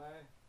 Nej.